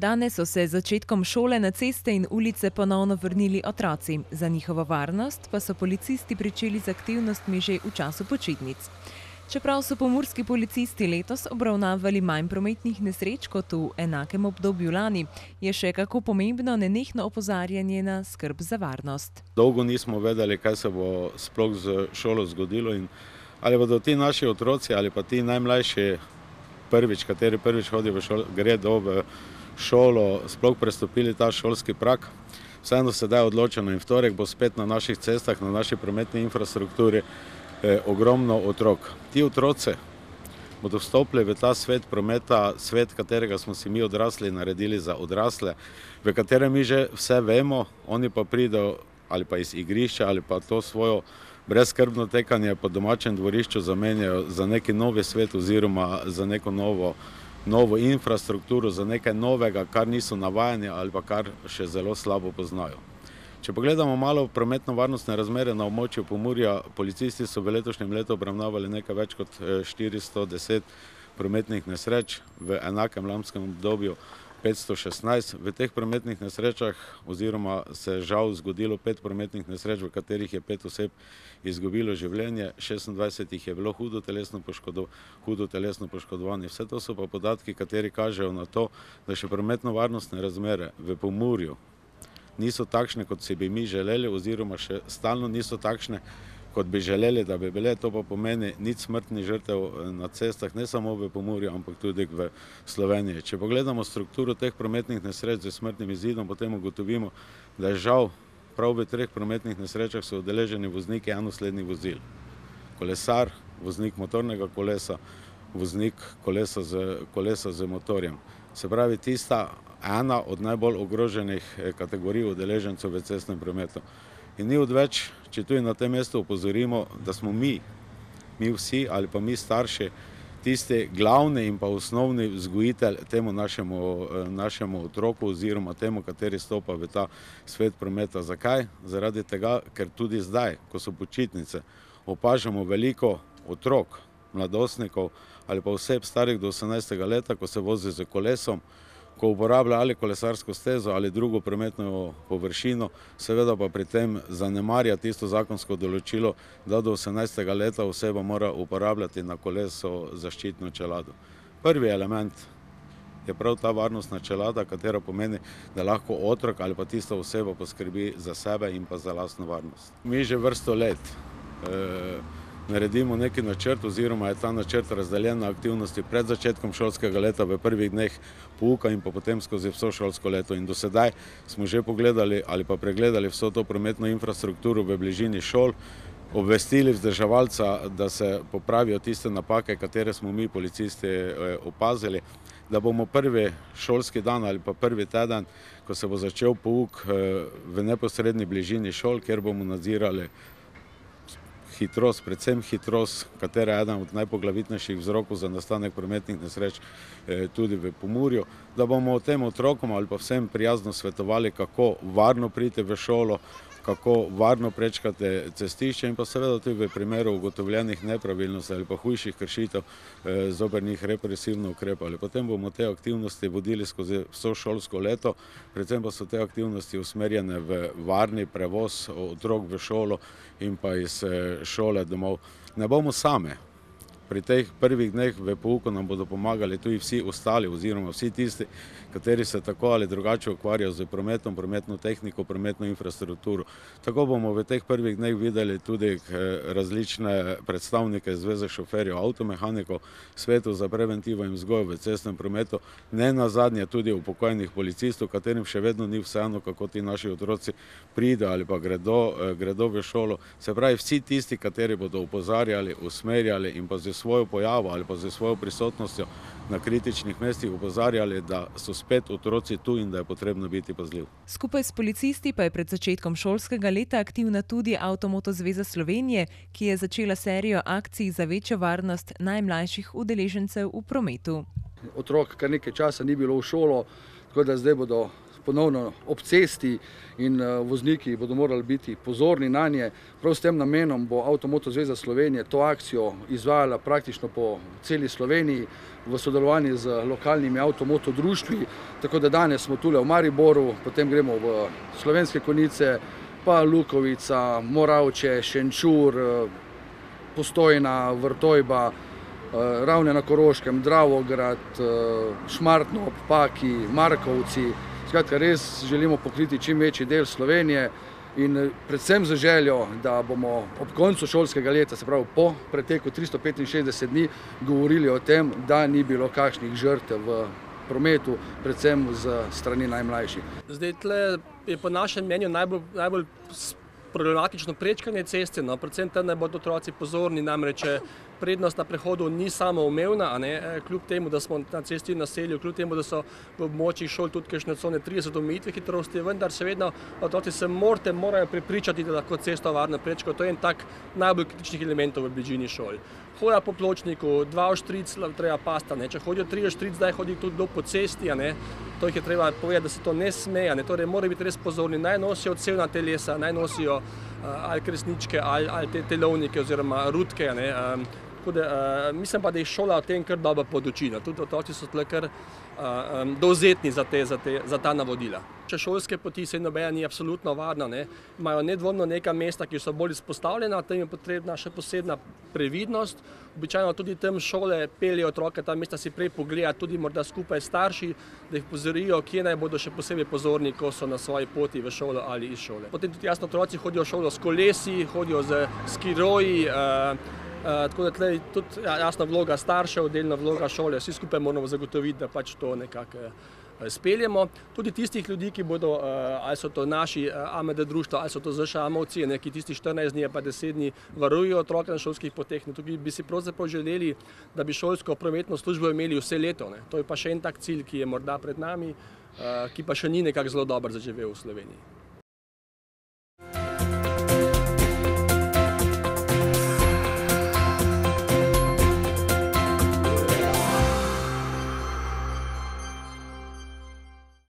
Danes so se začetkom šole na ceste in ulice ponovno vrnili otroci. Za njihovo varnost pa so policisti pričeli z aktivnostmi že v času počitnic. Čeprav so pomorski policisti letos obravnavali manj prometnih nesreč kot v enakem obdobju lani, je še kako pomembno nenehno opozarjanje na skrb za varnost. Dolgo nismo vedeli, kaj se bo sploh z šolo zgodilo in ali bodo ti naši otroci ali pa ti najmlajši prvič, kateri prvič hodijo v šolo, gredo v šolo, sploh prestopili ta šolski prak. Vseeno sedaj odločeno in v torek bo spet na naših cestah, na naši prometni infrastrukturi eh, ogromno otrok. Ti otroci bodo vstopili v ta svet prometa, svet, katerega smo si mi odrasli naredili za odrasle, v katerem mi že vse vemo, oni pa pridejo ali pa iz igrišča ali pa to svojo brezskrbno tekanje po domačem dvorišču zamenjajo za neki novi svet oziroma za neko novo novo infrastrukturo, za nekaj novega, kar niso navajeni ali pa kar še zelo slabo poznajo. Če pogledamo malo prometno-varnostne razmere na območju Pomurja, policisti so v letošnjem letu obravnavali nekaj več kot 410 prometnih nesreč, v enakem lamskem obdobju 516. V teh prometnih nesrečah oziroma se je žal zgodilo pet prometnih nesreč, v katerih je pet oseb izgubilo življenje, 26 jih je bilo hudo telesno, poškodo, hudo telesno poškodovani. Vse to so pa podatki, kateri kažejo na to, da še prometno-varnostne razmere v Pomurju niso takšne, kot si bi mi želeli oziroma še stalno niso takšne, kot bi želeli, da bi bile. To pa pomeni nič smrtnih žrtev eh, na cestah, ne samo v Pomurju, ampak tudi v Sloveniji. Če pogledamo strukturo teh prometnih nesreč z smrtnim izidom, potem ugotovimo, da je žal prav v treh prometnih nesrečah so udeleženi vozniki enoslednih vozil. Kolesar, voznik motornega kolesa, voznik kolesa z, kolesa z motorjem. Se pravi, tista ena od najbolj ogroženih eh, kategorij udeležencev v cestnem prometu. In ni odveč, če tudi na tem mestu upozorimo, da smo mi, mi vsi ali pa mi starši, tisti glavni in pa osnovni vzgojitelj temu našemu, našemu otroku oziroma temu, kateri stopa v ta svet prometa. Zakaj? Zaradi tega, ker tudi zdaj, ko so počitnice, opažamo veliko otrok, mladostnikov ali pa oseb starih do 18. leta, ko se vozi z kolesom, ko uporablja ali kolesarsko stezo ali drugo prometno površino, seveda pa pri tem zanemarja tisto zakonsko določilo, da do 18. leta oseba mora uporabljati na koleso zaščitno čelado. Prvi element je prav ta varnostna čelada, katera pomeni, da lahko otrok ali pa tista oseba poskrbi za sebe in pa za lastno varnost. Mi že vrsto let eh, naredimo neki načrt oziroma je ta načrt razdeljen na aktivnosti pred začetkom šolskega leta v prvih dneh pouka in pa potem skozi vso šolsko leto. In do sedaj smo že pogledali ali pa pregledali vso to prometno infrastrukturo v bližini šol, obvestili vzdrževalca, da se popravijo tiste napake, katere smo mi policisti opazili, da bomo prvi šolski dan ali pa prvi teden, ko se bo začel pouk v neposredni bližini šol, kjer bomo nadzirali hitrost, predvsem hitrost, katera je eden od najpoglavitnejših vzrokov za nastanek prometnih nesreč tudi v Pomurju, da bomo tem otrokom ali pa vsem prijazno svetovali, kako varno priti v šolo, kako varno prečkati cestišče in pa seveda tudi v primeru ugotovljenih nepravilnosti ali pa hujših kršitev zoper njih represivno ukrepali. Potem bomo te aktivnosti vodili skozi vso šolsko leto, predvsem pa so te aktivnosti usmerjene v varni prevoz otrok v šolo in pa iz šole domov. Ne bomo sami. Pri teh prvih dneh v pouku nam bodo pomagali tudi vsi ostali oziroma vsi tisti, kateri se tako ali drugače ukvarjajo s prometom, prometno tehniko, prometno infrastrukturo. Tako bomo v teh prvih dneh videli tudi različne predstavnike Zveze šoferjev avtomehanikov, Svetov za preventivo in vzgojo v cestnem prometu, nenazadnje tudi upokojenih policistov, katerim še vedno ni vseeno, kako ti naši otroci pridejo ali pa gredo, gredo v šolo. Se pravi, vsi tisti, kateri bodo opozarjali, usmerjali in pa s svojo pojavo ali pa s svojo prisotnostjo na kritičnih mestih opozarjali, da so spet otroci tu in da je potrebno biti pazljiv. Skupaj s policisti pa je pred začetkom šolskega leta aktivna tudi Avtomoto zveza Slovenije, ki je začela serijo akcij za večjo varnost najmlajših udeležencev v prometu. Otrok kar nekaj časa ni bilo v šolo, tako da zdaj bodo ponovno ob cesti in vozniki bodo morali biti pozorni na nje. Prav s tem namenom bo Avtomoto zveza Slovenije to akcijo izvajala praktično po celi Sloveniji v sodelovanju z lokalnimi avtomoto društvi. Tako da danes smo tule v Mariboru, potem gremo v Slovenske konice, pa Lukovica, Moravče, Šenčur, Postojna, Vrtojba, Ravne na Koroškem, Dravograd, Šmartno, Paki, Markovci. Skratka, res želimo pokriti čim večji del Slovenije in predvsem z željo, da bomo ob koncu šolskega leta, se pravi po preteku 365 dni, govorili o tem, da ni bilo kakšnih žrtev v prometu, predvsem z strani najmlajših. Zdaj, tle je po našem mnenju najbolj, najbolj problematično prečkanje ceste, no, predvsem tam naj bodo otroci pozorni, namreč prednost na prehodu ni samo umevna, ne, kljub temu, da smo na cesti naselju, kljub temu, da so v območjih šol tudi kakšne cone 30 omejitve hitrosti, vendar še vedno otroci se morate, morajo prepričati, da lahko cesto varno prečkajo. To je en tak najbolj kritičnih elementov v bližini šol. Hoja po pločniku, dva oštric treba pasta, ne. Če hodijo tri oštric, zdaj hodi tudi do po cesti, ne. To jih je treba povedati, da se to ne sme, a ne. Torej morajo biti res pozorni, naj nosijo odsevna telesa, naj nosijo ali kresničke ali, ali te telovnike oziroma rutke, ne. Tako da, uh, mislim pa, da jih šola o tem kar dobro poduči. Tudi otroci so tle kar uh, um, dovzetni za, te, za, te, za ta navodila. Če šolske poti se nobena ni absolutno varna, ne, imajo nedvomno neka mesta, ki so bolj izpostavljena, tam je potrebna še posebna previdnost. Običajno tudi tam šole peljejo otroke, ta mesta si prej pogledati, tudi morda skupaj starši, da jih pozorijo, kje naj bodo še posebej pozorni, ko so na svoji poti v šolo ali iz šole. Potem tudi jasno otroci hodijo v šolo s kolesi, hodijo z skiroji, Uh, tako da je tudi ja, jasna vloga staršev, delna vloga šole, vsi skupaj moramo zagotoviti, da pač to nekako uh, speljemo. Tudi tistih ljudi, ki bodo, uh, ali so to naši AMD društva, ali so to ZŠAMovci, ki tisti 14 dni, pa 10 dni varujejo otroke na šolskih poteh. Tukaj bi si pravzaprav želeli, da bi šolsko prometno službo imeli vse leto. Ne. To je pa še en tak cilj, ki je morda pred nami, ki pa še ni nekako zelo dobro zaživel v Sloveniji.